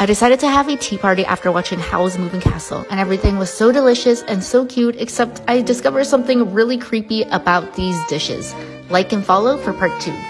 I decided to have a tea party after watching Howl's Moving Castle, and everything was so delicious and so cute, except I discovered something really creepy about these dishes. Like and follow for part 2.